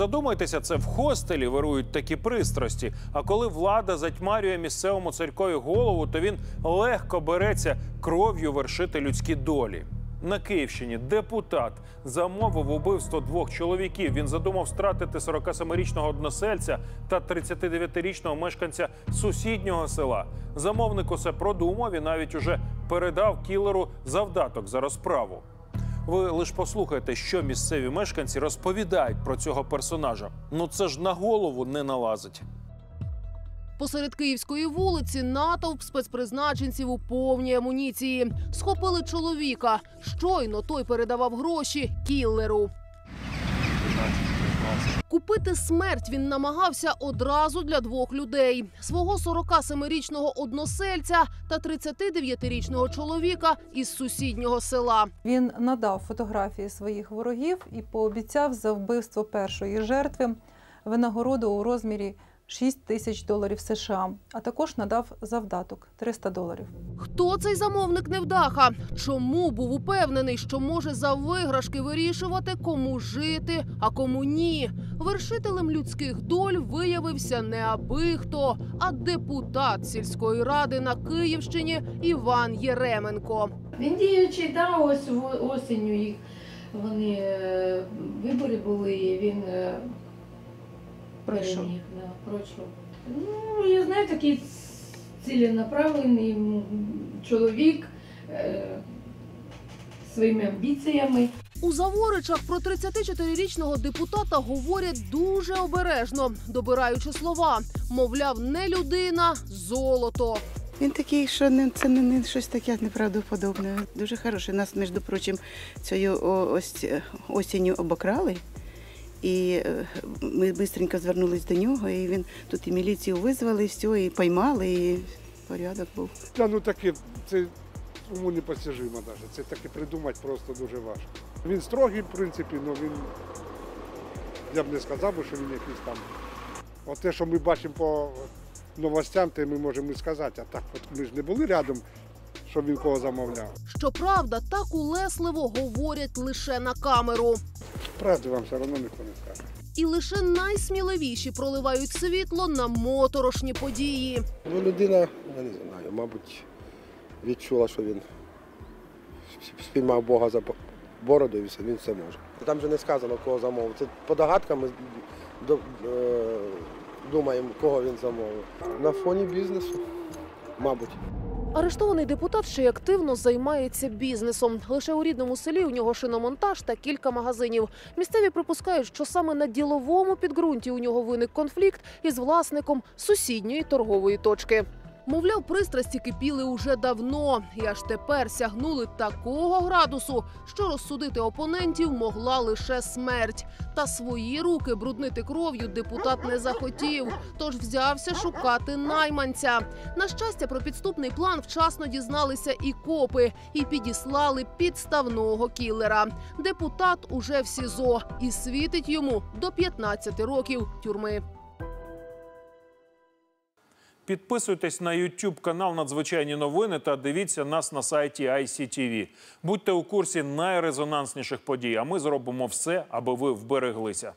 Задумайтеся, це в хостелі вирують такі пристрасті. А коли влада затьмарює місцевому царькові голову, то він легко береться кров'ю вершити людські долі. На Київщині депутат замовив убивство двох чоловіків. Він задумав стратити 47-річного односельця та 39-річного мешканця сусіднього села. Замовник усе продумав і навіть уже передав кілеру завдаток за розправу. Ви лише послухайте, що місцеві мешканці розповідають про цього персонажа. Ну це ж на голову не налазить. Посеред київської вулиці натовп спецпризначенців у повній амуніції. Схопили чоловіка. Щойно той передавав гроші кіллеру. Купити смерть він намагався одразу для двох людей: свого 47-річного односельця та 39-річного чоловіка із сусіднього села. Він надав фотографії своїх ворогів і пообіцяв за вбивство першої жертви винагороду у розмірі 6 тисяч доларів США, а також надав завдаток 300 доларів. Хто цей замовник невдаха? Чому був упевнений, що може за виграшки вирішувати, кому жити, а кому ні? Вершителем людських доль виявився не аби хто, а депутат сільської ради на Київщині Іван Єременко. Він діючий, да, ось в- осінню їх вони е, вибори були, він е, Пройшов. Да, пройшов. Ну, я знаю, такий ціленаправлений чоловік е, своїми амбіціями. У Заворичах про 34-річного депутата говорять дуже обережно, добираючи слова. Мовляв, не людина, золото. Він такий, що не це не, не щось таке неправдоподобне. Дуже хороший. Нас, між прочим, цією ось е, осінню обокрали. І е, ми швидко звернулись до нього, і він тут і міліцію визвали, і все, і поймали, і порядок був. Та ну таке, це уму непостижимо навіть. Це таке придумати просто дуже важко. Він строгий, в принципі, але він. Я б не сказав, би, що він якийсь там. От те, що ми бачимо по новостям, те ми можемо і сказати. А так, от ми ж не були рядом, щоб він кого замовляв. Щоправда, так улесливо говорять лише на камеру. Правду вам все одно ніхто не скаже. І лише найсміливіші проливають світло на моторошні події. Ну, людина, я не знаю, мабуть, відчула, що він спіймав Бога за бороду і він все може. Там же не сказано, кого замовив. Це по догадкам ми е, думаємо, кого він замовив. На фоні бізнесу, мабуть. Арештований депутат ще й активно займається бізнесом. Лише у рідному селі у нього шиномонтаж та кілька магазинів. Місцеві припускають, що саме на діловому підґрунті у нього виник конфлікт із власником сусідньої торгової точки. Мовляв, пристрасті кипіли уже давно, і аж тепер сягнули такого градусу, що розсудити опонентів могла лише смерть. Та свої руки бруднити кров'ю депутат не захотів, тож взявся шукати найманця. На щастя, про підступний план вчасно дізналися і копи, і підіслали підставного кілера. Депутат уже в СІЗО і світить йому до 15 років тюрми. Підписуйтесь на YouTube канал Надзвичайні новини та дивіться нас на сайті ICTV. Будьте у курсі найрезонансніших подій. А ми зробимо все, аби ви вбереглися.